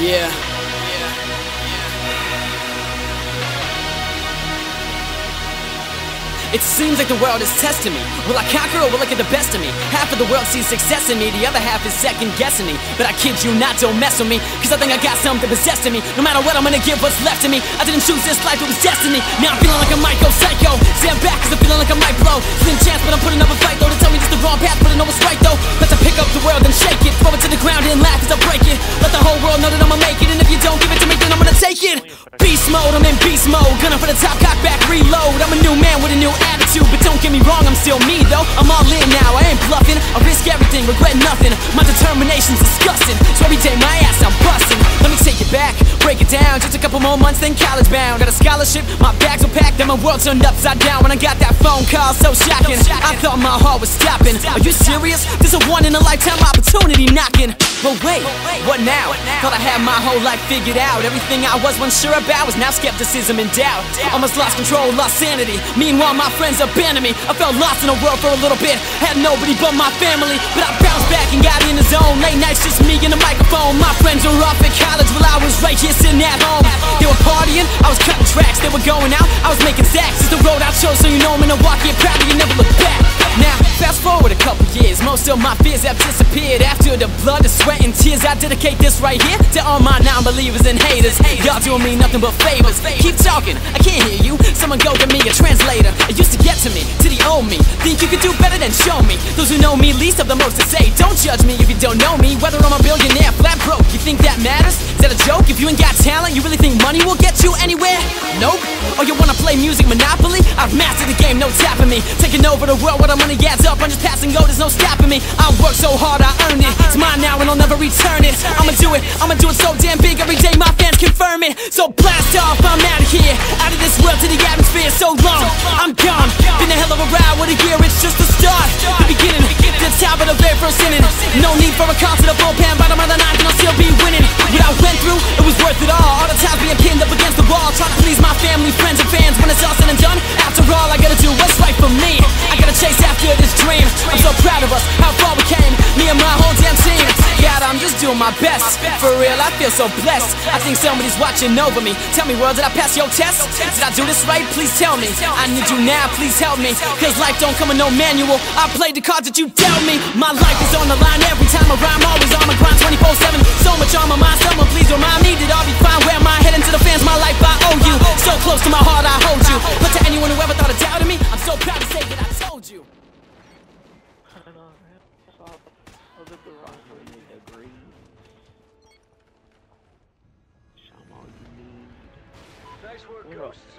Yeah. It seems like the world is testing me. Will I conquer or will I get the best of me? Half of the world sees success in me, the other half is second guessing me. But I kid you not, don't mess with me. Cause I think I got something possessed in me. No matter what, I'm gonna give what's left of me. I didn't choose this life, it was destiny. Now I'm feeling like I might go psycho. Stand back cause I'm feeling like I might blow. Thin chance, but I'm putting up a fight though. To tell me just the wrong path, but I know what's right I'm in beast mode. Gunning for the top, cock back, reload. I'm a new man with a new attitude, but don't get me wrong, I'm still me though. I'm all in now, I ain't bluffing. I risk everything, regret nothing. My determination's disgusting. So every day my ass I'm busting. Let me take it back, break it down. Just a couple more months, then college bound. Got a scholarship, my bags were packed, and my world turned upside down when I got that phone call. So shocking. Was stopping. Are you serious? This a one in a lifetime opportunity knocking. But wait, what now? Thought I had my whole life figured out. Everything I was once sure about was now skepticism and doubt. Almost lost control, lost sanity. Meanwhile, my friends abandoned me. I felt lost in the world for a little bit. Had nobody but my family. But I bounced back and got in the zone. Late nights, just me and the microphone. My friends were off at college while I was right here sitting at home. They were partying, I was cutting tracks. They were going out, I was making stacks. It's the road I chose, so you know I'm gonna walk Milwaukee. Proudly, most of my fears have disappeared. After the blood, the sweat, and tears, I dedicate this right here to all my non-believers and haters. Y'all doing me nothing but favors. Keep talking, I can't hear you. Someone go get me a translator. It used to get to me, to the old me. Think you could do better than show me. Those who know me least have the most to say. Don't judge me if you don't know me. Whether I'm a billionaire, flat broke, you think that matters? Is that a joke? If you ain't got talent, you really think money will get you anywhere? Nope. Play music Monopoly? I've mastered the game, no tapping me. Taking over the world, what I'm money adds up. I'm just passing go, there's no stopping me. I work so hard, I earned it. It's mine now and I'll never return it. I'ma do it, I'ma do it so damn big every day. My fans confirm it. So blast off, I'm out of here, out of this world to the atmosphere. So long, I'm gone. Been a hell of a ride, what a year, it's just the start. The beginning, the top of the very first inning. No need for a to the bullpen, bottom of the ninth, and I'll still be winning. What I went through, it was worth it all. All the my best. For real, I feel so blessed. I think somebody's watching over me. Tell me, world, did I pass your test? Did I do this right? Please tell me. I need you now, please help me. Cause life don't come with no manual. I played the cards that you dealt me. My life is on the line every time I rhyme, always on my grind 24 7. So much on my mind, someone please remind me that I'll be fine. Where am I heading to the fans, my life I owe you. So close to my heart, I hold you. But to anyone who ever thought of doubting me, I'm so proud to say that I told you. I know, man. So, I was at the rock for Nice work? Ghosts.